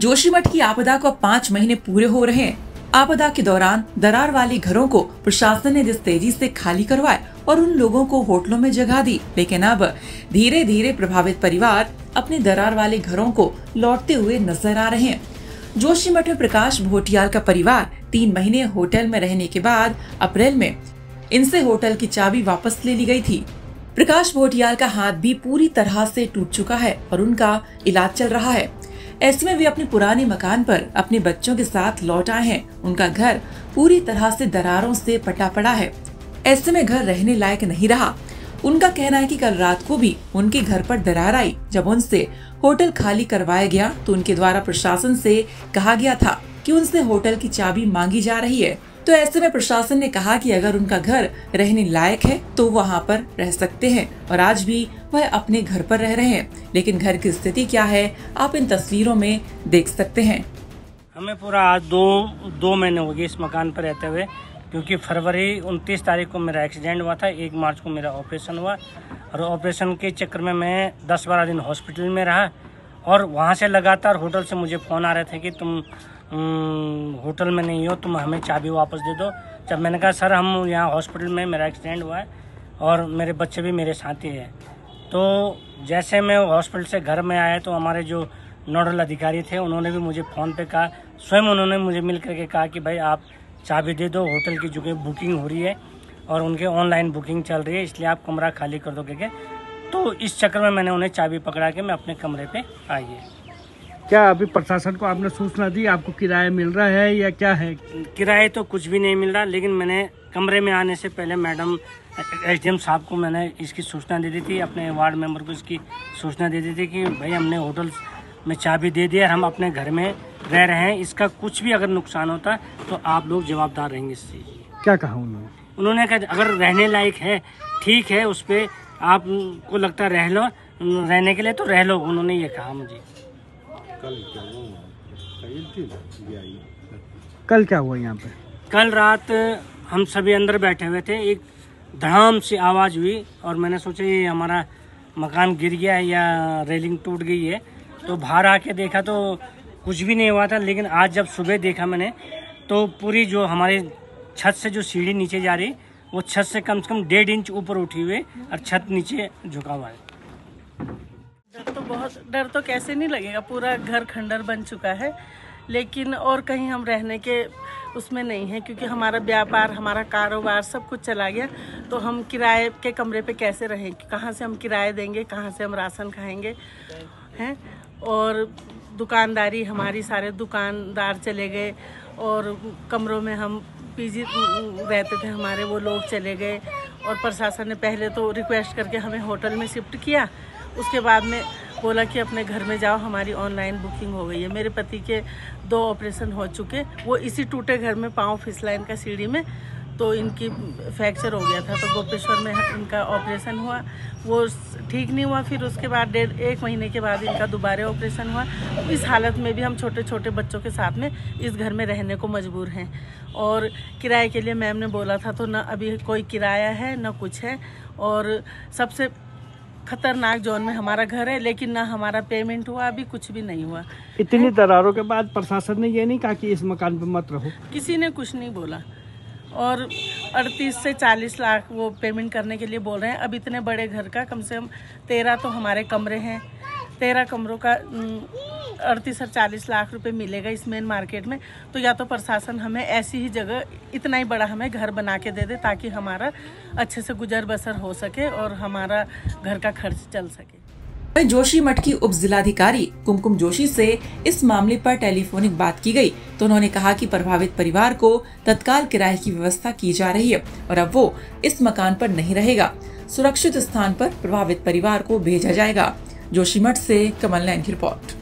जोशीमठ की आपदा को पाँच महीने पूरे हो रहे हैं। आपदा के दौरान दरार वाले घरों को प्रशासन ने जिस तेज़ी से खाली करवाए और उन लोगों को होटलों में जगह दी, लेकिन अब धीरे धीरे प्रभावित परिवार अपने दरार वाले घरों को लौटते हुए नज़र आ रहे हैं। जोशीमठ में प्रकाश भोटियाल का परिवार तीन महीने होटल में रहने के बाद अप्रैल में इनसे होटल की चाबी वापस ले ली गई थी। प्रकाश भोटियाल का हाथ भी पूरी तरह से टूट चुका है और उनका इलाज चल रहा है। ऐसे में वे अपने पुराने मकान पर अपने बच्चों के साथ लौट आए हैं। उनका घर पूरी तरह से दरारों से पटा पड़ा है। ऐसे में घर रहने लायक नहीं रहा। उनका कहना है कि कल रात को भी उनके घर पर दरार आई। जब उनसे होटल खाली करवाया गया तो उनके द्वारा प्रशासन से कहा गया था कि उनसे होटल की चाबी मांगी जा रही है। तो ऐसे में प्रशासन ने कहा कि अगर उनका घर रहने लायक है तो वहाँ पर रह सकते हैं। और आज भी वह अपने घर पर रह रहे हैं। लेकिन घर की स्थिति क्या है, आप इन तस्वीरों में देख सकते हैं। हमें पूरा आज दो दो महीने हो गए इस मकान पर रहते हुए, क्योंकि फरवरी उनतीस तारीख को मेरा एक्सीडेंट हुआ था, एक मार्च को मेरा ऑपरेशन हुआ। और ऑपरेशन के चक्कर में मैं दस बारह दिन हॉस्पिटल में रहा, और वहाँ से लगातार होटल से मुझे फ़ोन आ रहे थे कि तुम होटल में नहीं हो, तुम हमें चाबी वापस दे दो। जब मैंने कहा, सर, हम यहाँ हॉस्पिटल में, मेरा एक्सीडेंट हुआ है और मेरे बच्चे भी मेरे साथ ही। हैं तो जैसे मैं हॉस्पिटल से घर में आया तो हमारे जो नोडल अधिकारी थे, उन्होंने भी मुझे फ़ोन पे कहा। स्वयं उन्होंने मुझे मिल करके कहा कि, भाई, आप चाबी दे दो, होटल की जो बुकिंग हो रही है और उनके ऑनलाइन बुकिंग चल रही है, इसलिए आप कमरा खाली कर दो करके। तो इस चक्कर में मैंने उन्हें चाबी पकड़ा के मैं अपने कमरे पे आई। है क्या अभी प्रशासन को आपने सूचना दी? आपको किराया मिल रहा है या क्या है? किराए तो कुछ भी नहीं मिल रहा लेकिन मैंने कमरे में आने से पहले मैडम एस साहब को मैंने इसकी सूचना दे दी थी अपने वार्ड मेंबर को इसकी सूचना दे दी थी कि भाई हमने होटल में चाबी दे दिया हम अपने घर में रह रहे हैं इसका कुछ भी अगर नुकसान होता तो आप लोग जवाबदार रहेंगे इस चीज़ क्या कहा उन्होंने? उन्होंने कहा अगर रहने लायक है ठीक है उस पर आपको लगता रह लो रहने के लिए तो रह लो उन्होंने ये कहा मुझे। कल क्या हुआ कल क्या हुआ यहाँ पे? कल रात हम सभी अंदर बैठे हुए थे एक धड़ाम से आवाज़ हुई और मैंने सोचा ये हमारा मकान गिर गया है या रेलिंग टूट गई है? तो बाहर आके देखा तो कुछ भी नहीं हुआ था लेकिन आज जब सुबह देखा मैंने तो पूरी जो हमारे छत से जो सीढ़ी नीचे जा रही वो छत से कम से कम डेढ़ इंच ऊपर उठी हुई और छत नीचे झुका हुआ है। बहुत डर तो कैसे नहीं लगेगा, पूरा घर खंडर बन चुका है। लेकिन और कहीं हम रहने के उसमें नहीं है, क्योंकि हमारा व्यापार, हमारा कारोबार सब कुछ चला गया। तो हम किराए के कमरे पे कैसे रहें? कहाँ से हम किराए देंगे? कहाँ से हम राशन खाएँगे? हैं? और दुकानदारी, हमारी सारे दुकानदार चले गए, और कमरों में हम पीजी रहते थे, हमारे वो लोग चले गए। और प्रशासन ने पहले तो रिक्वेस्ट करके हमें होटल में शिफ्ट किया। उसके बाद में बोला कि अपने घर में जाओ, हमारी ऑनलाइन बुकिंग हो गई है। मेरे पति के दो ऑपरेशन हो चुके वो इसी टूटे घर में पाँव फिसला इनका सीढ़ी में तो इनकी फ्रैक्चर हो गया था। तो गोपेश्वर में इनका ऑपरेशन हुआ। वो ठीक नहीं हुआ, फिर उसके बाद डेढ़, एक महीने के बाद इनका दोबारा ऑपरेशन हुआ। इस हालत में भी हम छोटे छोटे बच्चों के साथ में इस घर में रहने को मजबूर हैं। और किराए के लिए मैम ने बोला था तो ना अभी कोई किराया है, ना कुछ है। और सबसे खतरनाक जोन में हमारा घर है लेकिन ना हमारा पेमेंट हुआ अभी कुछ भी नहीं हुआ। इतनी दरारों के बाद प्रशासन ने ये नहीं कहा कि इस मकान पे मत रहो। किसी ने कुछ नहीं बोला। और 38 से 40 लाख वो पेमेंट करने के लिए बोल रहे हैं। अब इतने बड़े घर का कम से कम तेरह तो हमारे कमरे हैं। तेरह कमरों का अड़तीस और चालीस लाख रुपए मिलेगा इस मेन मार्केट में। तो या तो प्रशासन हमें ऐसी ही जगह इतना ही बड़ा हमें घर बना के दे दे ताकि हमारा अच्छे से गुजर बसर हो सके और हमारा घर का खर्च चल सके। मैं जोशी मठ की उप जिलाधिकारी कुमकुम जोशी से इस मामले पर टेलीफोनिक बात की गई। तो उन्होंने कहा कि प्रभावित परिवार को तत्काल किराए की व्यवस्था की जा रही है और अब वो इस मकान पर नहीं रहेगा। सुरक्षित स्थान पर प्रभावित परिवार को भेजा जाएगा। जोशीमठ से कमल नैन की रिपोर्ट।